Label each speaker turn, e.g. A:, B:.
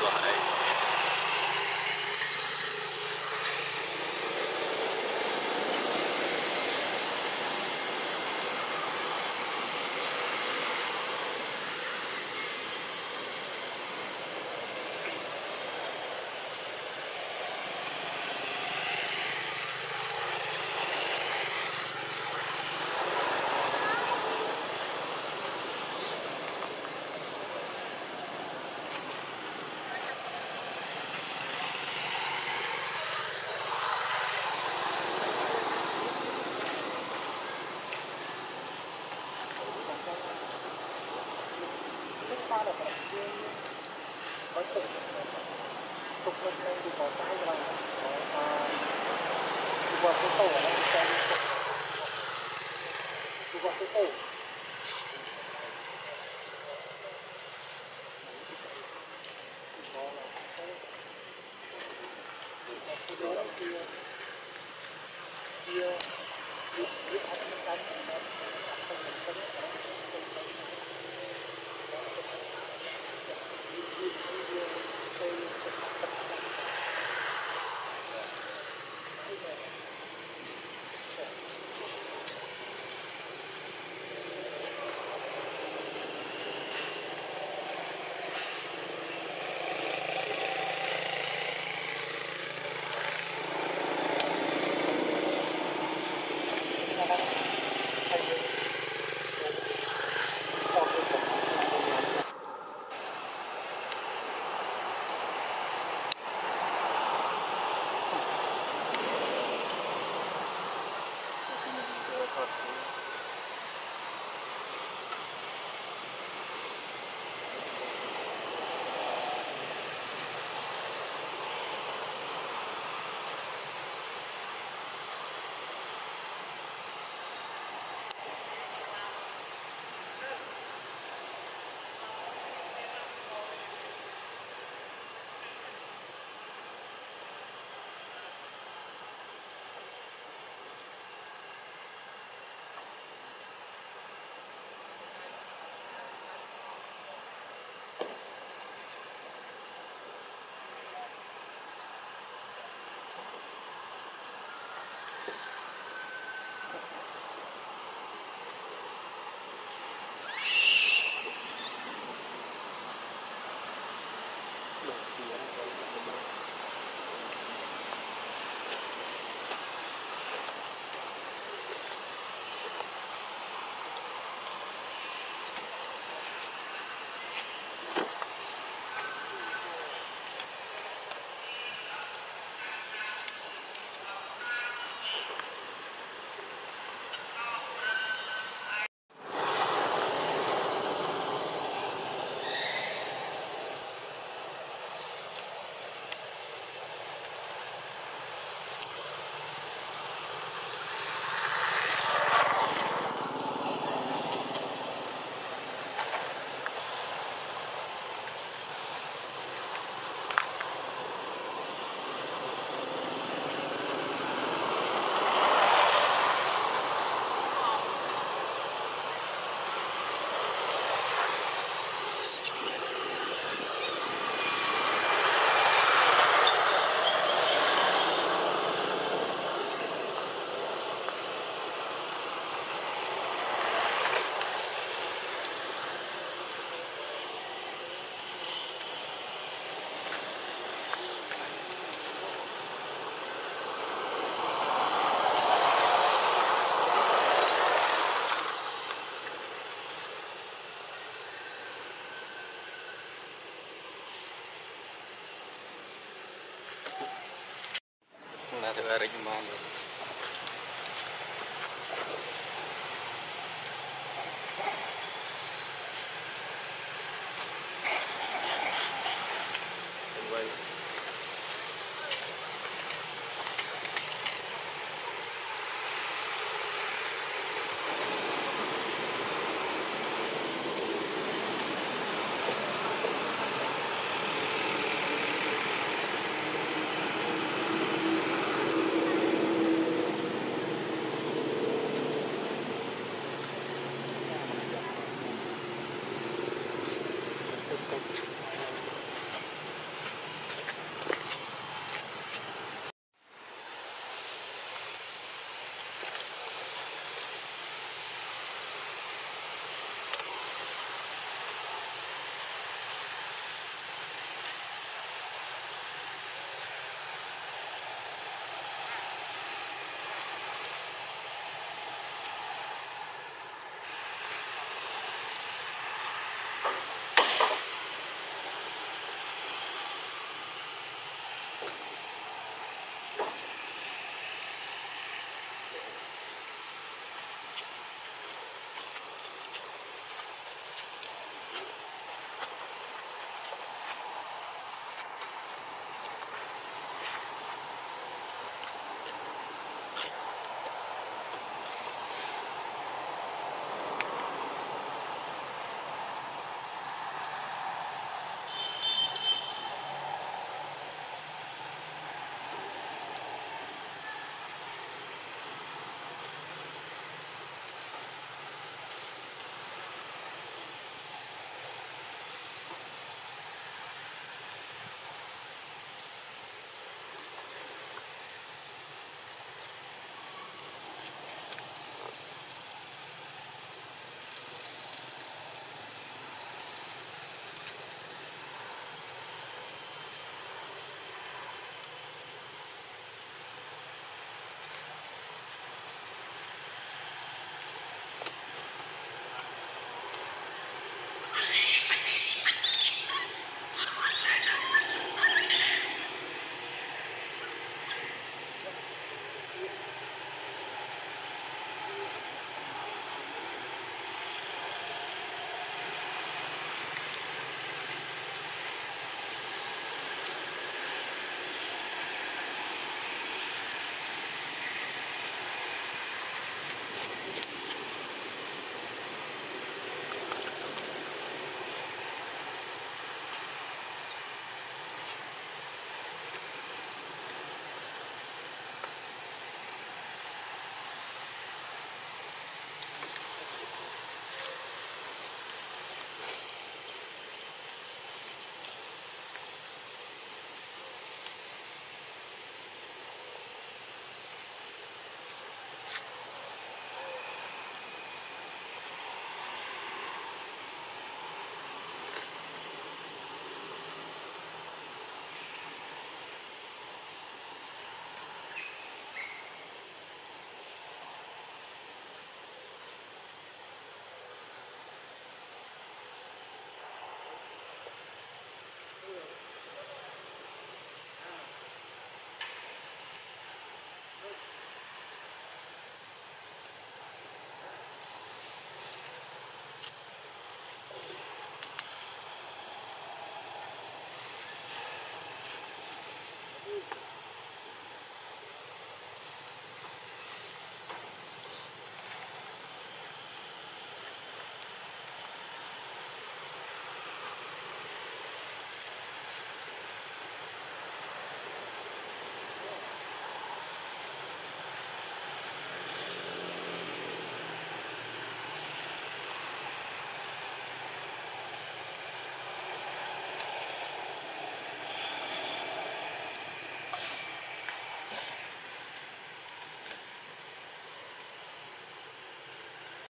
A: Bye.
B: untuk yang di kota itu kan di kota itu
C: di kota itu